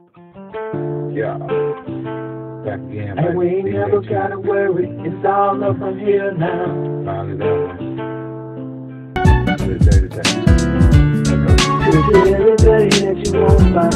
Yeah. Back again. And we ain't never gotta worry, it's all up from here now. Finally done. Day that you want, find.